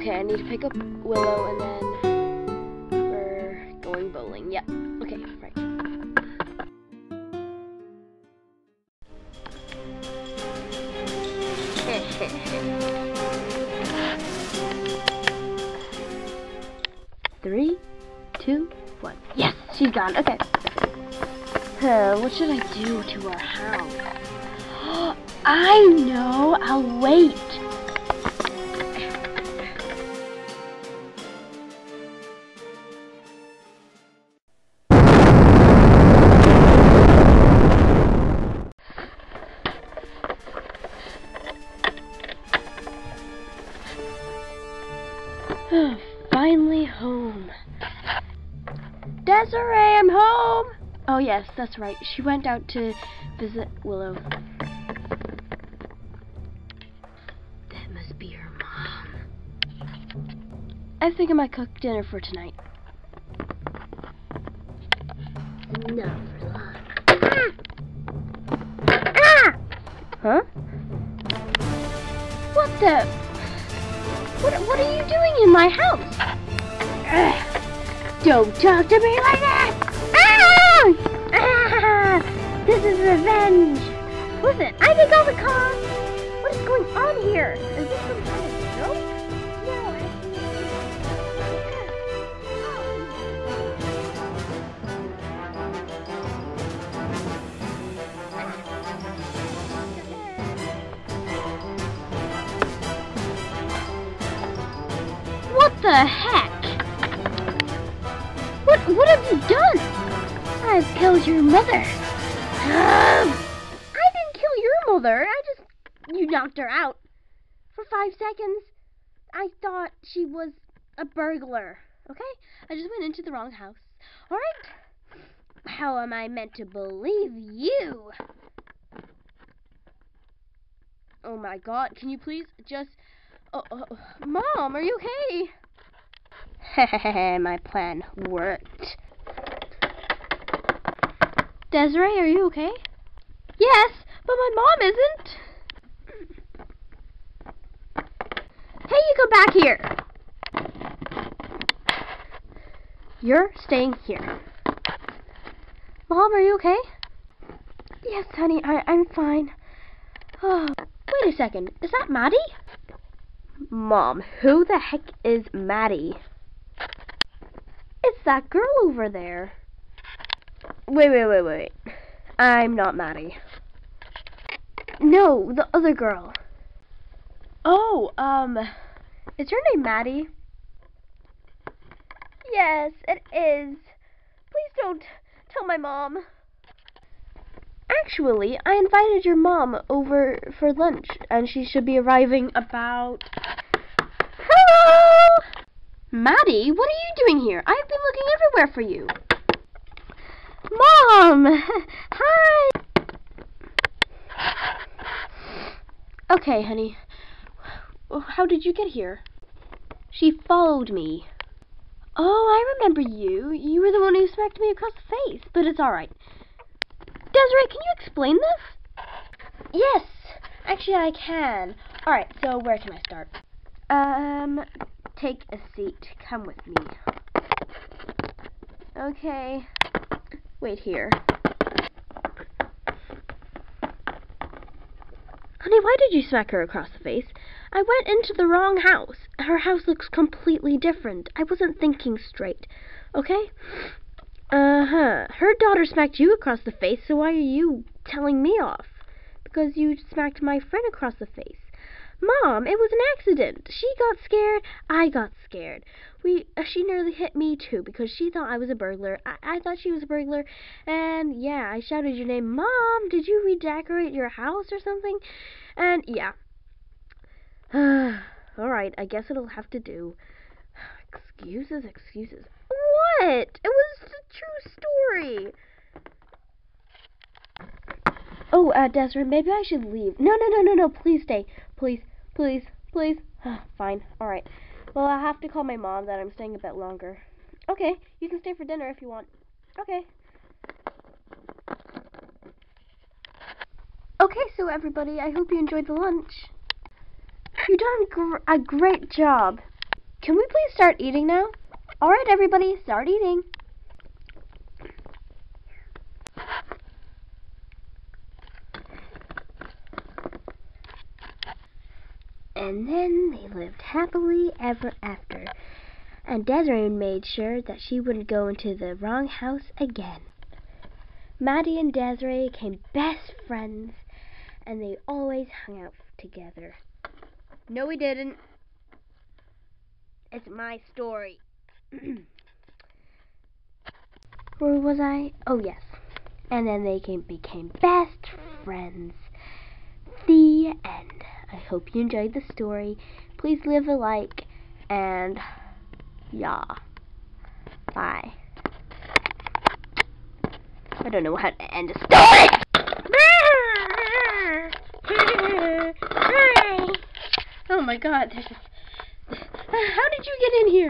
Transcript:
Okay, I need to pick up Willow and then we're going bowling. Yeah. Okay, right. Three, two, one. Yes, she's gone. Okay. Uh, what should I do to our house? I know. I'll wait. Finally home. Desiree, I'm home. Oh yes, that's right. She went out to visit Willow. That must be her mom. I think I might cook dinner for tonight. No, for! Huh? What the? What, what are you doing in my house? Ugh. Don't talk to me like that! The heck? What what have you done? I've killed your mother. I didn't kill your mother. I just you knocked her out. For five seconds. I thought she was a burglar. Okay? I just went into the wrong house. Alright? How am I meant to believe you? Oh my god, can you please just Oh, oh, oh. Mom, are you okay? My plan worked. Desiree, are you okay? Yes, but my mom isn't. Hey, you come back here. You're staying here. Mom, are you okay? Yes, honey, I, I'm fine. Oh, wait a second. Is that Maddie? Mom, who the heck is Maddie? It's that girl over there. Wait, wait, wait, wait. I'm not Maddie. No, the other girl. Oh, um, is your name Maddie? Yes, it is. Please don't tell my mom. Actually, I invited your mom over for lunch, and she should be arriving about. Maddie, what are you doing here? I've been looking everywhere for you. Mom! Hi! Okay, honey. How did you get here? She followed me. Oh, I remember you. You were the one who smacked me across the face, but it's alright. Desiree, can you explain this? Yes, actually I can. Alright, so where can I start? Um, take a seat. Come with me. Okay. Wait here. Honey, why did you smack her across the face? I went into the wrong house. Her house looks completely different. I wasn't thinking straight. Okay? Uh-huh. Her daughter smacked you across the face, so why are you telling me off? Because you smacked my friend across the face. Mom, it was an accident. She got scared. I got scared. We, uh, she nearly hit me too because she thought I was a burglar. I, I thought she was a burglar, and yeah, I shouted your name. Mom, did you redecorate your house or something? And yeah. All right, I guess it'll have to do. Excuses, excuses. What? It was a true story. Oh, uh, Desiree, maybe I should leave. No, no, no, no, no. Please stay. Please, please, please. Fine. All right. Well, I have to call my mom that I'm staying a bit longer. Okay, you can stay for dinner if you want. Okay. Okay, so everybody, I hope you enjoyed the lunch. You done gr a great job. Can we please start eating now? Alright, everybody, start eating. And then they lived happily ever after. And Desiree made sure that she wouldn't go into the wrong house again. Maddie and Desiree became best friends, and they always hung out together. No, we didn't. It's my story. Where was I? Oh, yes. And then they came, became best friends. The end. I hope you enjoyed the story. Please leave a like and yeah. Bye. I don't know how to end a story. oh my god, How did you get in here?